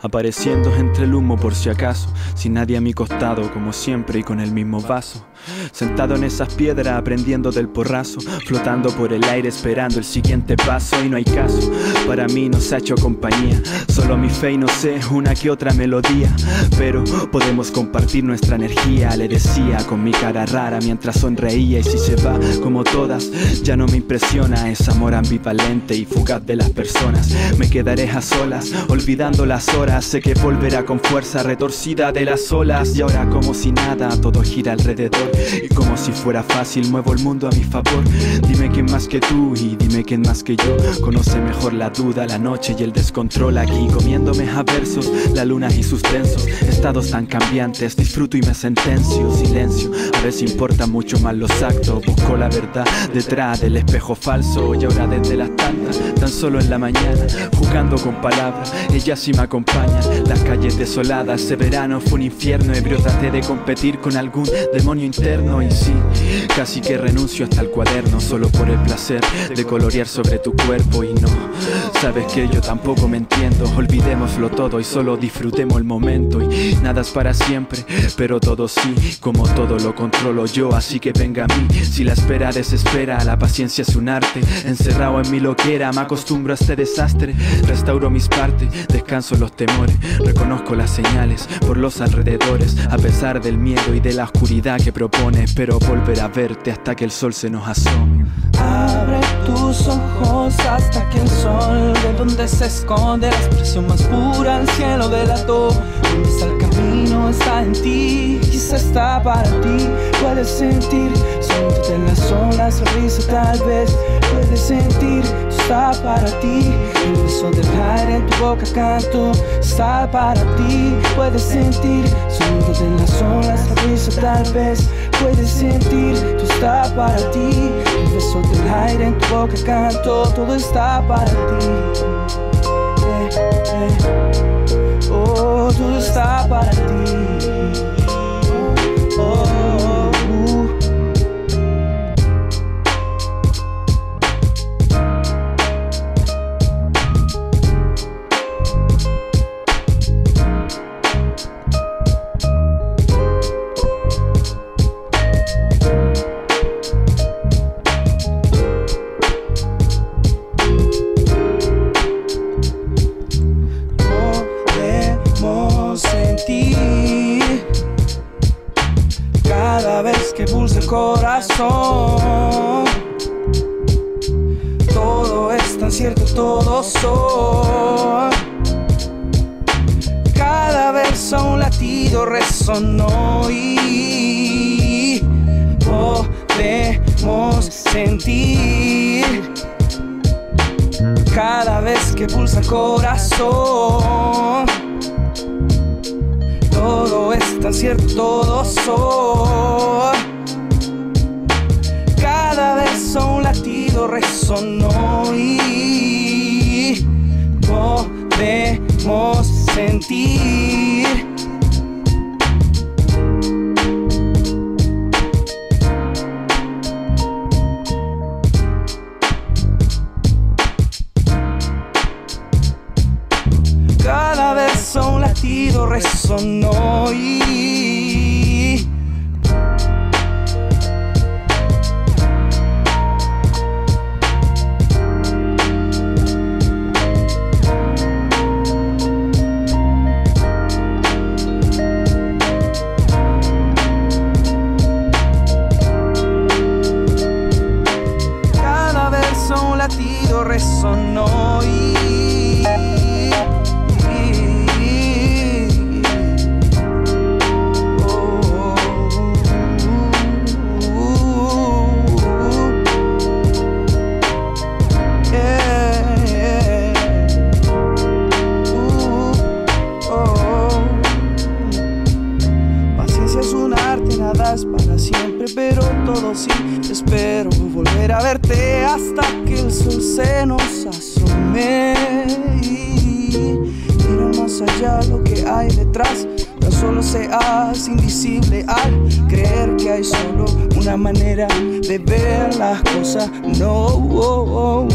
apareciendo entre el humo por si acaso, sin nadie a mi costado como siempre y con el mismo vaso. Sentado en esas piedras aprendiendo del porrazo, flotando por el aire esperando el siguiente paso y no hay caso. Para mí no se ha hecho compañía, solo mi fe y no sé, una que otra melodía. Pero podemos compartir nuestra energía, le decía con mi cara rara mientras sonreía y si se va como todas, ya no me impresiona ese amor ambivalente y fugaz de las personas. Me quedaré a solas, olvidando las horas, sé que volverá con fuerza retorcida de las olas y ahora como si nada, todo gira alrededor y como si fuera fácil muevo el mundo a mi favor. Dime quién más que tú y dime quién más que yo conoce mejor la duda, la noche y el descontrol aquí comiéndome a versos, la luna y sus tensos estados tan cambiantes. Disfruto y me sentencio, silencio. A veces importa mucho más los actos. Busco la verdad detrás del espejo falso y ahora desde las tantas, tan solo en la mañana, jugando con palabras. Ella sí me acompaña. Las calles desoladas, ese verano fue un infierno. Ebrio de competir con algún demonio interno y sí, casi que renuncio hasta el cuaderno solo por el placer de colorear sobre tu cuerpo y no. Sabes que yo tampoco me entiendo. Olvidémoslo todo y solo disfrutemos el momento y nada es para siempre, pero todo sí, como todo lo controlo yo, así que venga a mí. Si la espera desespera, la paciencia es un arte. Encerrado en mi loquera, me acostumbro a este desastre. Restauro mis partes, descanso los reconozco las señales por los alrededores, a pesar del miedo y de la oscuridad que propone. Espero volver a verte hasta que el sol se nos asome. Abre tus ojos hasta que el sol de donde se esconde la expresión más pura el cielo delató. Donde está el camino está en ti, quizá está para ti. Puedes sentir, siéntate en las olas, risa tal vez. Puedes sentir, está para ti. El beso del aire en tu boca canto, está para ti. Puedes sentir, siéntate en las olas, risa tal vez. Puedes sentir, tú está para ti. El beso del aire en tu boca canto, todo está para ti. Eh, eh. Oh, todo está para ti. Todo es tan cierto, todo son. Cada verso un latido resonó y podemos sentir cada vez que pulsa el corazón. Todo es tan cierto, todo son. Latido resonó y podemos sentir. Latido resonó y, Paciencia es un arte, nada es para siempre, pero todo sí. Espero volver a verte hasta que el sol se nos asome. Y Mira más allá lo que hay detrás. Tan solo se hace invisible al creer que hay solo una manera de ver las cosas. No.